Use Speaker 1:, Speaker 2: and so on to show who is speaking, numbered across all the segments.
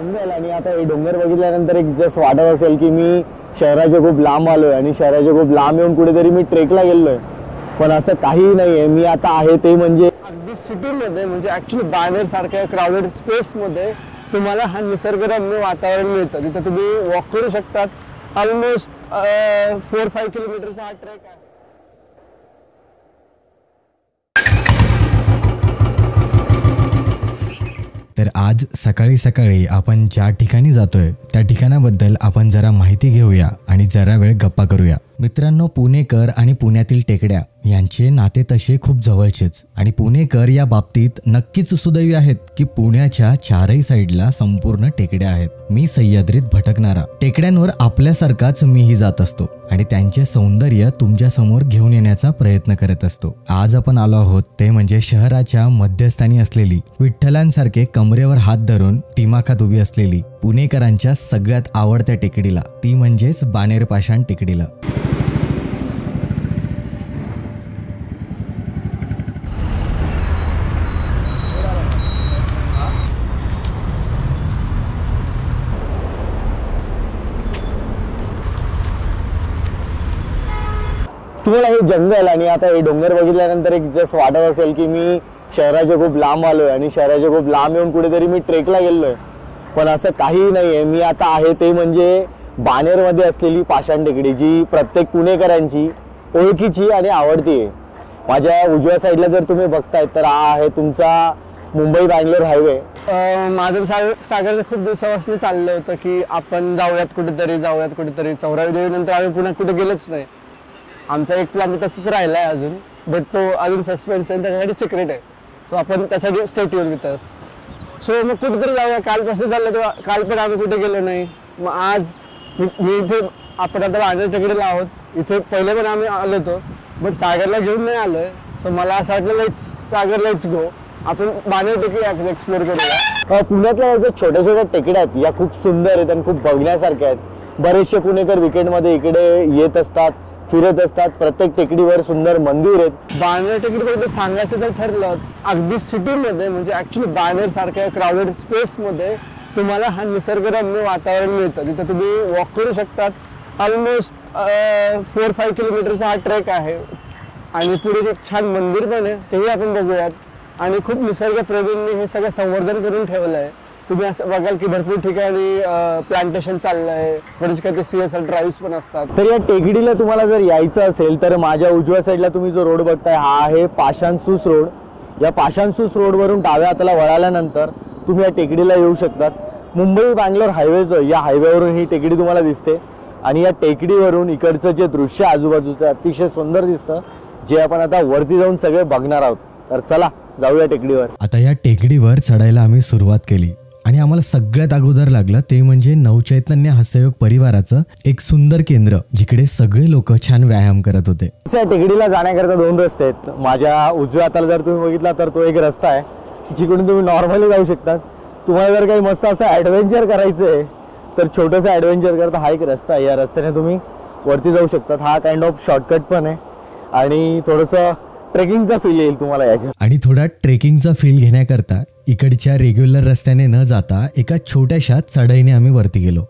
Speaker 1: जंगल आणि आता हे डोंगर बघितल्यानंतर एक जस्ट वाटत असेल की मी शहराच्या खूप लांब आलो आहे आणि शहराच्या खूप लांब येऊन कुठेतरी मी ट्रेकला गेलोय. पण असं काहीही नाही आहे मी आता आहे ते म्हणजे
Speaker 2: अगदी सिटीमध्ये म्हणजे ऍक्च्युली बाहेर सारख्या क्राऊडेड स्पेसमध्ये तुम्हाला हा निसर्गरम्य वातावरण मिळतं. जिथं तुम्ही वॉक करू शकतात. ऑलमोस्ट फोर फाईव्ह किलोमीटरचा हा ट्रेक आहे.
Speaker 3: तर आज सकाळी सकाळी आपण ज्या ठिकाणी जातोय त्या ठिकाणाबद्दल आपण जरा माहिती घेऊया. आणि जरा वेळ गप्पा करूया. मित्रांनो पुणेकर आणि पुण्यातील टेकड्या यांचे नाते तसे खूप जवळचेच. आणि पुणेकर या बाबतीत नक्कीच सुदैवी आहेत की पुण्याच्या चारही साईडला संपूर्ण टेकड्या आहेत. मी सह्याद्रीत भटकणारा. टेकड्यांवर आपल्यासारखाच मीही जात असतो आणि त्यांचे सौंदर्य तुमच्यासमोर घेऊन येण्याचा प्रयत्न करत असतो. आज आपण आलो आहोत ते म्हणजे शहराच्या मध्यस्थानी असलेली विठ्ठलांसारखे कमरेवर हात धरून तिमाखात उभी असलेली पुणेकरांच्या सगळ्यात आवडत्या टेकडीला. ती म्हणजेच पानेर पाषाण टेकडीला.
Speaker 1: तुम्हाला हे जंगल आणि आता हे डोंगर बघितल्यानंतर एक जस्ट वाटत असेल की मी शहराच्या खूप लांब आलोय आणि शहराच्या खूप लांब येऊन कुठेतरी मी ट्रेकला गेलोय. पण असं काही आहे मी आता आहे ते म्हणजे बानेरमध्ये असलेली पाषाण टेकडी जी प्रत्येक पुणेकरांची ओळखीची आणि आवडती आहे. माझ्या उजव्या साईडला जर तुम्ही बघताय तर हा आहे तुमचा मुंबई बँगलोर हायवे.
Speaker 2: माझं सागर सागरचं खूप दिवसापासून चाललं होतं की आपण जाऊयात कुठेतरी जाऊयात कुठेतरी. चौरावी देवीनंतर आम्ही पुण्यात कुठे गेलोच नाही. आमचा एक प्लॅन तसंच राहिला आहे अजून बट तो अजून सस्पेन्स आहे त्याच्यासाठी सिक्रेट आहे. सो आपण त्यासाठी स्टेट येऊन घेत सो मग कुठेतरी जाऊया. कालपासून चाललं तेव्हा? काल पण आम्ही कुठे गेलो नाही. मग आज मी इथे आपण आता बांधर टेकडीला आहोत. इथे पहिले पण आम्ही आलो होतो बट सागरला घेऊन नाही आलोय. सो मला असं वाटलं लेट्स सागर लेट्स गो आपण बांधर टेकडी एक्सप्लोर करूया.
Speaker 1: पुण्यातल्या ज्या छोट्या छोट्या टेकड्या आहेत या खूप सुंदर आहेत आणि खूप बघण्यासारख्या आहेत. बरेचसे पुणेकर विकेंडमध्ये इकडे येत असतात फिरत असतात. प्रत्येक टेकडीवर सुंदर मंदिर आहेत.
Speaker 2: बाणेर टेकडीबद्दल सांगायचं जर ठरलं अगदी सिटीमध्ये म्हणजे ऍक्च्युली बाणेर सारख्या क्राऊडेड स्पेसमध्ये तुम्हाला हा निसर्गरम्य वातावरण मिळतं. जिथं तुम्ही वॉक करू शकतात. ऑलमोस्ट फोर फाईव्ह किलोमीटरचा हा ट्रेक आहे. आणि पुढे एक छान मंदिर पण आहे. तेही आपण बघूयात. आणि खूप निसर्गप्रेमींनी हे सगळं संवर्धन करून ठेवलं आहे. तुम्ही असं बघाल की भरपूर ठिकाणी प्लांटेशन चाललं आहे बरेच काही सी एस एल ड्राईव्ह पण असतात.
Speaker 1: तर या टेकडीला तुम्हाला जर यायचं असेल तर माझ्या उजव्या साईडला तुम्ही जो रोड बघताय हा आहे पाषाणसूस रोड या पाषाणसूस रोडवरून डाव्या हाताला वळाल्यानंतर तुम्ही या टेकडीला येऊ शकतात. मुंबई बँगलोर हायवे जो आहे, या हायवेवरून ही टेकडी तुम्हाला दिसते. आणि या टेकडीवरून इकडचं जे दृश्य आजूबाजूचं अतिशय सुंदर दिसतं जे आपण आता वरती जाऊन सगळे बघणार आहोत. तर चला जाऊया टेकडीवर.
Speaker 3: आता या टेकडीवर चढायला आम्ही सुरुवात केली. आणि आम्हाला सगळ्यात अगोदर लागलं ते म्हणजे नवचैतन्य हास्ययोग परिवाराचं एक सुंदर केंद्र जिकडे सगळे लोक छान व्यायाम करत होते.
Speaker 1: या टेकडीला जाण्याकरता दोन रस्ते आहेत. माझ्या उजव्या हाताला जर तुम्ही बघितला तर तो एक रस्ता आहे. जिकडून तुम्ही नॉर्मली जाऊ शकतात. तुम्हाला जर काही मस्त असं ॲडव्हेंचर करायचं आहे तर छोटंसं ॲडव्हेंचर करता हा एक रस्ता आहे. या रस्त्याने तुम्ही वरती जाऊ शकतात. हा काइंड ऑफ शॉर्टकट पण आहे. आणि थोडंसं ट्रेकिंगचा फील येईल तुम्हाला याच्या
Speaker 3: आणि थोडा ट्रेकिंगचा फील घेण्याकरता इकडच्या रेग्युलर रस्त्याने न जाता एका छोट्याशा चढाईने आम्ही वरती गेलो.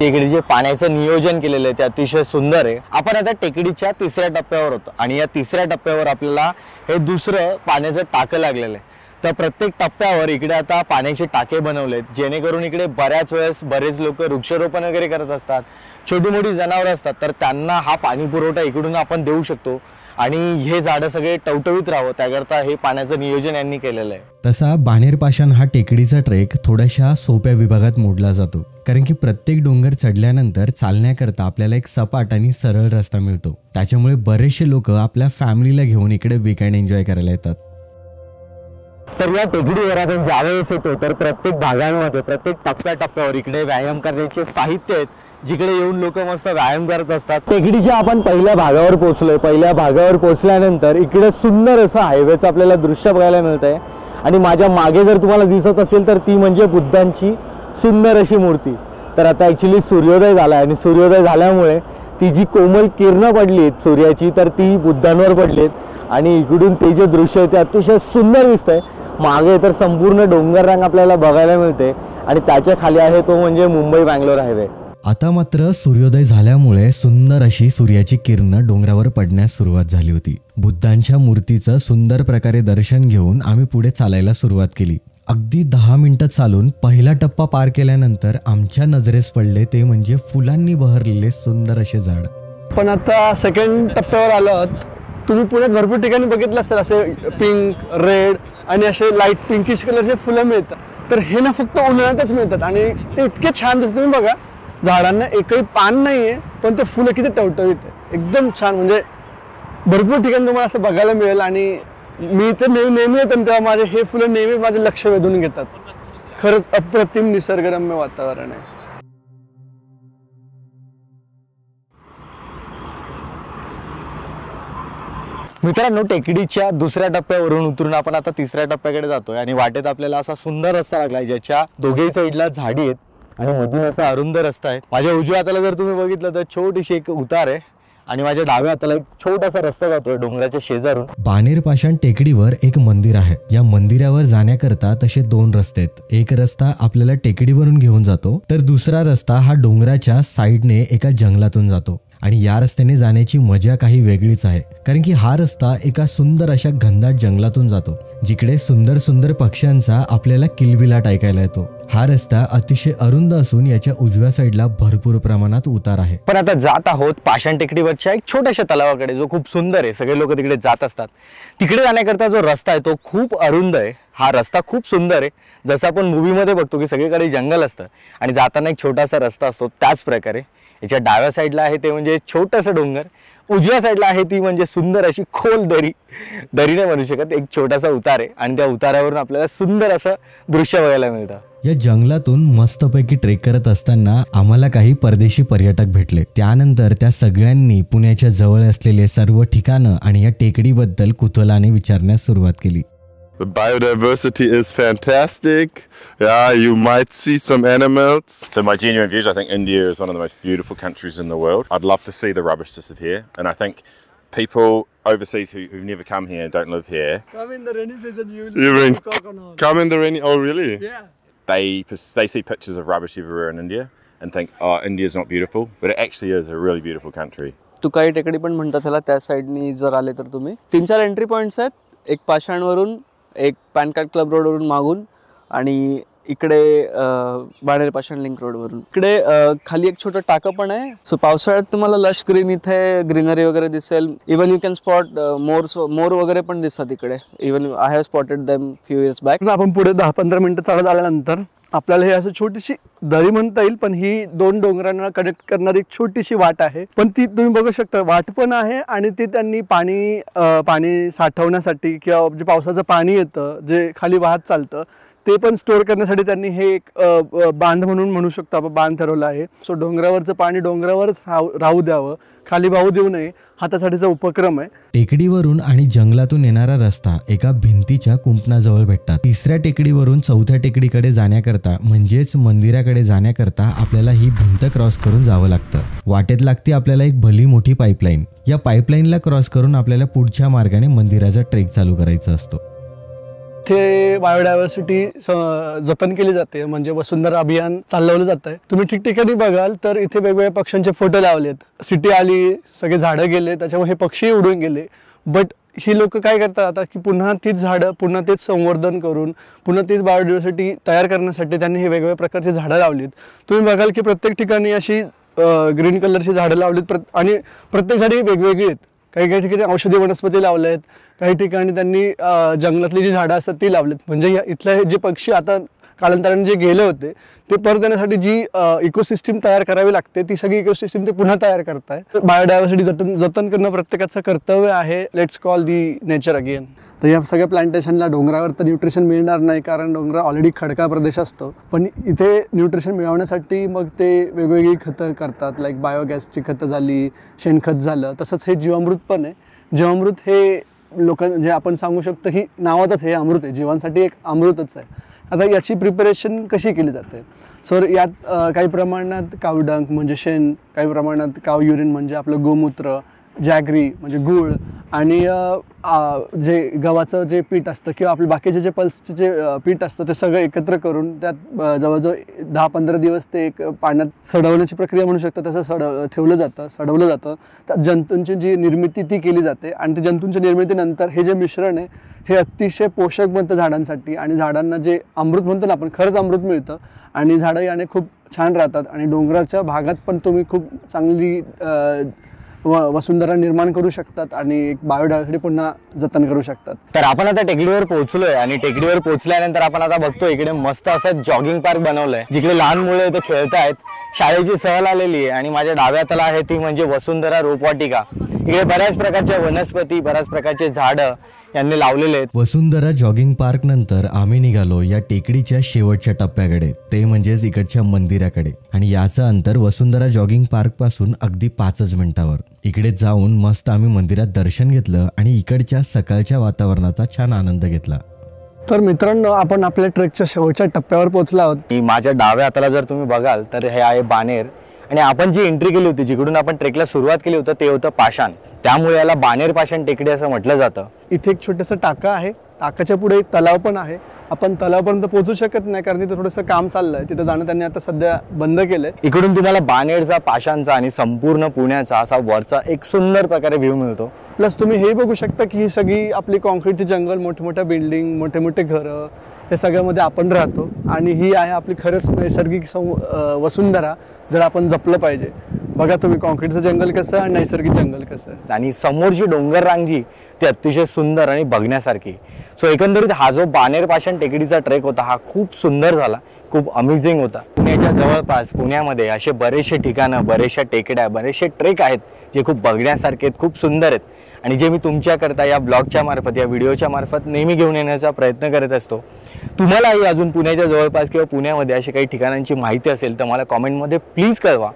Speaker 1: टेकडीचे जे पाण्याचं नियोजन केलेलं आहे ते अतिशय सुंदर आहे. आपण आता टेकडीच्या तिसऱ्या टप्प्यावर होतो. आणि या तिसऱ्या टप्प्यावर आपल्याला हे दुसरं पाण्याचं टाकं लागलेलं आहे. तर प्रत्येक टप्प्यावर इकडे आता पाण्याचे टाके बनवलेत. जेणेकरून इकडे बऱ्याच वेळेस बरेच लोक वृक्षारोपण वगैरे करत असतात छोटी मोठी जनावरं असतात तर त्यांना हा पाणी पुरवठा इकडून आपण देऊ शकतो. आणि हे झाडं सगळे टवटवीत राहावं त्याकरता हे पाण्याचं नियोजन यांनी केलेलं आहे.
Speaker 3: तसा बाणेर पाषाण हा टेकडीचा ट्रेक थोड्याशा सोप्या विभागात मोडला जातो. कारण की प्रत्येक डोंगर चढल्यानंतर चालण्याकरता आपल्याला एक सपाट आणि सरळ रस्ता मिळतो. त्याच्यामुळे बरेचसे लोक आपल्या फॅमिलीला घेऊन इकडे वीकेंड एन्जॉय करायला येतात.
Speaker 1: तर या टेकडीवर आपण ज्यावेळेस येतो तर प्रत्येक भागांमध्ये प्रत्येक टप्प्याटप्प्यावर इकडे व्यायाम करण्याचे साहित्य आहेत जिकडे येऊन लोक मस्त व्यायाम करत असतात. टेकडीच्या आपण पहिल्या भागावर पोहोचलोय. पहिल्या भागावर पोहोचल्यानंतर इकडे सुंदर असं हायवेचं आपल्याला दृश्य बघायला मिळत आहे आणि माझ्या मागे जर तुम्हाला दिसत असेल तर ती म्हणजे बुद्धांची सुंदर अशी मूर्ती. तर आता ॲक्च्युली सूर्योदय झाला आणि सूर्योदय झाल्यामुळे ती जी कोमल किरणं पडली आहेत सूर्याची तर ती बुद्धांवर पडली आहेत आणि इकडून ते जे दृश्य आहे ते अतिशय सुंदर दिसतंय. मागे तर संपूर्ण डोंगर रांग आपल्याला बघायला मिळते. आणि त्याच्याखाली आहे तो म्हणजे मुंबई बँगलोर हायवे.
Speaker 3: आता मात्र सूर्योदय झाल्यामुळे सुंदर अशी सूर्याची किरणं डोंगरावर पडण्यास सुरुवात झाली होती. बुद्धांच्या मूर्तीचं सुंदर प्रकारे दर्शन घेऊन आम्ही पुढे चालायला सुरुवात केली. अगदी दहा मिनिटं चालून पहिला टप्पा पार केल्यानंतर आमच्या नजरेस पडले ते म्हणजे फुलांनी बहरलेले सुंदर असे झाड.
Speaker 2: पण आता सेकंड टप्प्यावर आलो तुम्ही पुण्यात भरपूर ठिकाणी बघितलं असेल असे पिंक रेड आणि असे लाइट पिंकिश कलरचे फुलं मिळतात. तर हे ना फक्त उन्हाळ्यातच मिळतात आणि ते इतके छान दिसतं तुम्ही बघा झाडांना एकही पान नाही आहे पण ते फुलं किती टवटवीत आहे एकदम छान. म्हणजे भरपूर ठिकाणी तुम्हाला असं बघायला मिळेल आणि मी तर नेहमी नेहमी येतो तेव्हा माझे हे फुलं नेहमी माझे लक्ष वेधून घेतात. खरंच अप्रतिम निसर्गरम्य वातावरण आहे.
Speaker 1: मित्रांनो टेकडीच्या दुसऱ्या टप्प्यावरून उतरून आपण आता तिसऱ्या टप्प्याकडे जातोय आणि वाटेत आपल्याला असा सुंदर रस्ता लागलाय ज्याच्या दोघेही साईडला झाडी आहेत आणि मधून असा अरुंद रस्ता आहे. माझ्या उजव्या हाताला जर तुम्ही बघितलं तर छोटीशी एक उतार आहे आणि माझ्या डाव्या हाताला एक छोटासा रस्ता जातोय डोंगराच्या शेजारून.
Speaker 3: बाणेर पाषाण टेकडीवर एक मंदिर आहे. या मंदिरावर जाण्याकरता तसे दोन रस्ते आहेत. एक रस्ता आपल्याला टेकडीवरून घेऊन जातो तर दुसरा रस्ता हा डोंगराच्या साईडने एका जंगलातून जातो. आणि या रस्त्याने जाण्याची मजा काही वेगळीच आहे. कारण की हा रस्ता एका सुंदर अशा घनदाट जंगलातून जातो जिकडे सुंदर सुंदर पक्ष्यांचा आपल्याला किलबिलाट ऐकायला येतो. हा रस्ता अतिशय अरुंद असून याच्या उजव्या साईडला भरपूर प्रमाणात उतार आहे.
Speaker 1: पण आता जात आहोत पाषाण टेकडीवरच्या एक छोट्याशा तलावाकडे जो खूप सुंदर आहे. सगळे लोक तिकडे जात असतात. तिकडे जाण्याकरता जो रस्ता आहे तो खूप अरुंद आहे. हा रस्ता खूप सुंदर आहे. जसं आपण मूवीमध्ये बघतो की सगळीकडे जंगल असतं आणि जाताना एक छोटासा रस्ता असतो त्याच प्रकारे. याच्या डाव्या साईडला आहे ते म्हणजे छोटंसं डोंगर. उजव्या साईडला आहे ती म्हणजे सुंदर अशी खोल दरी. दरी नाही म्हणू शकत एक छोटासा उतार आहे. आणि त्या उतारावरून आपल्याला सुंदर असं दृश्य बघायला मिळतं.
Speaker 3: या जंगलातून मस्तपैकी ट्रेक करत असताना आम्हाला काही परदेशी पर्यटक भेटले. त्यानंतर त्या सगळ्यांनी पुण्याच्या जवळ असलेले सर्व ठिकाणं आणि या टेकडीबद्दल कुतूहलाने विचारण्यास सुरुवात केली.
Speaker 4: The biodiversity is fantastic. Yeah, you might see some animals.
Speaker 5: So my genuine views, I think India is one of the most beautiful countries in the world. I'd love to see the rubbish disappear, and I think people overseas who, who've never come here and don't live here,
Speaker 2: Come in the rainy season, you
Speaker 4: You mean come in the rainy? Oh, really?
Speaker 2: Yeah.
Speaker 5: they pers- they see pictures of rubbish everywhere in India and think, oh, India's not beautiful, but it actually is a really beautiful country.
Speaker 6: तुकाई टेकडी पण म्हणतात त्याला त्या साईडनी जर आले तर तुम्ही तीन चार एंट्री पॉईंट्स आहेत एक पाषाणवरून एक पॅन कार्ड क्लब रोडवरून मागून आणि इकडे बाणेर पाषाण लिंक रोडवरून. इकडे खाली एक छोटं टाकं पण आहे. सो पावसाळ्यात तुम्हाला लश ग्रीन इथे ग्रीनरी वगैरे दिसेल. इवन यू कॅन स्पॉट मोर मोर वगैरे पण दिसतात इकडे. Even I have spotted them few years
Speaker 2: back आपण पुढे दहा पंधरा मिनटं चालत आल्यानंतर आपल्याला हे असं छोटीशी दरी म्हणता येईल पण ही दोन डोंगरांना कनेक्ट करणारी एक छोटीशी वाट आहे. पण ती तुम्ही बघू शकता वाट पण आहे आणि ती त्यांनी पाणी पाणी साठवण्यासाठी किंवा जे पावसाचं पाणी येतं जे खाली वाहत चालतं ते पण स्टोअर करण्यासाठी त्यांनी हे एक बांध म्हणून म्हणू शकतो आपण बांध ठरवला आहे. सो डोंगरावरचं पाणी डोंगरावरच राहू राहू द्यावं. खाली वाहू देऊ नये. हा त्यासाठीचा उपक्रम आहे.
Speaker 3: टेकडीवरून आणि जंगलातून येणारा रस्ता एका भिंतीच्या कुंपणाजवळ भेटतात. तिसऱ्या टेकडीवरून चौथ्या टेकडीकडे जाण्याकरता म्हणजेच मंदिराकडे जाण्याकरता आपल्याला ही भिंत क्रॉस करून जावं लागतं. वाटेत लागते आपल्याला एक भली मोठी पाईपलाईन या पाईपलाईनला क्रॉस करून आपल्याला पुढच्या मार्गाने मंदिराचा ट्रेक चालू करायचा असतो.
Speaker 2: इथे बायोडायव्हर्सिटी जतन केली जाते. म्हणजे वसुंधरा अभियान चालवलं जात आहे तुम्ही ठिकठिकाणी बघाल तर इथे वेगवेगळ्या पक्ष्यांचे फोटो लावलेत. सिटी आली सगळे झाडं गेले त्याच्यामुळे हे पक्षी उडून गेले. बट ही लोक काय करतात आता की पुन्हा तीच झाडं पुन्हा तेच संवर्धन करून पुन्हा तीच बायोडायव्हर्सिटी तयार करण्यासाठी त्यांनी हे वेगवेगळ्या प्रकारची झाडं लावलीत. तुम्ही बघाल की प्रत्येक ठिकाणी अशी ग्रीन कलरची झाडं लावलीत. प्र आणि प्रत्येक झाडी वेगवेगळी आहेत. काही काही ठिकाणी औषधी वनस्पती लावल्या आहेत काही ठिकाणी त्यांनी जंगलातली जी झाडं असतात ती लावलीत. म्हणजे या इथले हे जे पक्षी आता कालांतराने जे गेले होते ते परत येण्यासाठी जी इकोसिस्टीम तयार करावी लागते ती सगळी इकोसिस्टीम ते पुन्हा तयार करताय. बायोडायव्हर्सिटी जतन जतन करणं प्रत्येकाचं कर्तव्य आहे. Let's call the nature again तर या सगळ्या प्लांटेशनला डोंगरावर तर न्यूट्रिशन मिळणार नाही कारण डोंगरा ऑलरेडी खडका प्रदेश असतो. पण इथे न्यूट्रिशन मिळवण्यासाठी मग ते वेगवेगळी खतं करतात लाईक बायोगॅसची खतं झाली शेणखत झालं तसंच हे जीवामृत पण आहे. जीवामृत हे लोक जे आपण सांगू शकतो ही नावातच हे अमृत आहे. जीवांसाठी एक अमृतच आहे. आता याची प्रिपरेशन कशी केली जाते? सर यात काही प्रमाणात कावडंक म्हणजे शेण काही प्रमाणात काव युरिन म्हणजे आपलं गोमूत्र जॅगरी म्हणजे गूळ आणि जे गव्हाचं जे पीठ असतं किंवा आपले बाकीचे जे पल्सचे जे पीठ असतं ते सगळं एकत्र करून त्यात जवळजवळ दहा पंधरा दिवस ते एक पाण्यात सडवण्याची प्रक्रिया म्हणू शकतो. तसं सडव ठेवलं जातं सडवलं जातं. त्यात जंतूंची जी निर्मिती ती केली जाते आणि ते जंतूंच्या निर्मितीनंतर हे जे मिश्रण आहे हे अतिशय पोषक बनतं झाडांसाठी आणि झाडांना जे अमृत म्हणतो ना आपण खरंच अमृत मिळतं आणि झाडं याने खूप छान राहतात आणि डोंगराच्या भागात पण तुम्ही खूप चांगली व वसुंधरा निर्माण करू शकतात आणि एक बायोडायव्हर्सिटी पुन्हा जतन करू शकतात.
Speaker 1: तर आपण आता टेकडीवर पोहोचलोय आणि टेकडीवर पोहोचल्यानंतर आपण आता बघतो इकडे मस्त असं जॉगिंग पार्क बनवलंय. जिकडे लहान मुलं इथे खेळतायत. शाळेची सहल आलेली आहे आणि माझ्या डाव्या तला आहे ती म्हणजे वसुंधरा रोपवाटिका. इकडे बऱ्याच प्रकारच्या वनस्पती बऱ्याच प्रकारचे झाडं यांनी लावलेले आहेत.
Speaker 3: वसुंधरा जॉगिंग पार्क नंतर आम्ही निघालो या टेकडीच्या शेवटच्या टप्प्याकडे. ते म्हणजेच इकडच्या मंदिराकडे. आणि याचं अंतर वसुंधरा जॉगिंग पार्कपासून अगदी पाचच मिनिटावर. इकडे जाऊन मस्त आम्ही मंदिरात दर्शन घेतलं आणि इकडच्या सकाळच्या वातावरणाचा छान आनंद घेतला.
Speaker 2: तर मित्रांनो आपण आपल्या ट्रेकच्या शेवटच्या टप्प्यावर पोहोचलो आहोत.
Speaker 1: की माझ्या डाव्या हाताला जर तुम्ही बघाल तर हे आहे बानेर आणि आपण जी एंट्री केली होती जिकडून आपण ट्रेकला सुरुवात केली होतं ते होतं पाषाण. त्यामुळे याला बानेर पाषाण टेकडी असं म्हटलं जातं.
Speaker 2: इथे एक छोटंसं टाका आहे. टाकाच्या पुढे एक तलाव पण आहे. आपण तलावपर्यंत पोहोचू शकत नाही कारण तिथं थोडंसं काम चाललंय. तिथं जाणं त्यांनी आता सध्या बंद केलंय.
Speaker 1: इकडून तुम्हाला बानेरचा पाषाणचा आणि संपूर्ण पुण्याचा असा वरचा एक सुंदर प्रकारे व्ह्यू मिळतो.
Speaker 2: प्लस तुम्ही हे बघू शकता की ही सगळी आपली कॉन्क्रीटची जंगल मोठे मोठ्या बिल्डिंग मोठे मोठे घरं हे सगळ्यामध्ये आपण राहतो. आणि ही आहे आपली खरंच नैसर्गिक वसुंधरा. जर आपण जपलं पाहिजे. बघा तुम्ही कॉन्क्रीटचं जंगल कसं आणि नैसर्गिक जंगल कसं
Speaker 1: आणि समोरची डोंगर रांग जी ती अतिशय सुंदर आणि बघण्यासारखी. सो एकंदरीत हा जो बानेर पाषाण टेकडीचा ट्रेक होता हा खूप सुंदर झाला. खूप अमेझिंग होता. पुण्याच्या जवळपास पुण्यामध्ये असे बरेचसे ठिकाणं बरेचशा टेकड्या बरेचसे ट्रेक आहेत जे खूप बघण्यासारखे आहेत खूप सुंदर आहेत. आणि जे मी तुमच्याकरता या ब्लॉगच्या मार्फत या व्हिडिओच्या मार्फत नेहमी घेऊन येण्याचा प्रयत्न करत असतो तुम्हालाही अजून पुण्याच्या जवळपास किंवा पुण्यामध्ये अशी काही ठिकाणांची माहिती असेल तर मला कॉमेंटमध्ये प्लीज कळवा.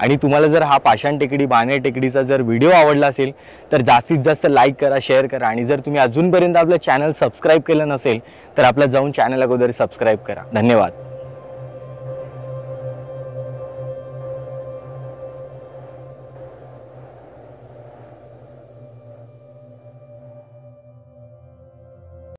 Speaker 1: आणि तुम्हाला जर हा पाषाण टेकडी बाणे टेकडीचा जर व्हिडिओ आवडला असेल तर जास्तीत जास्त लाईक करा शेअर करा. आणि जर तुम्ही अजूनपर्यंत आपलं चॅनल सबस्क्राईब केलं नसेल तर आपलं जाऊन चॅनल अगोदर सबस्क्राईब करा. धन्यवाद.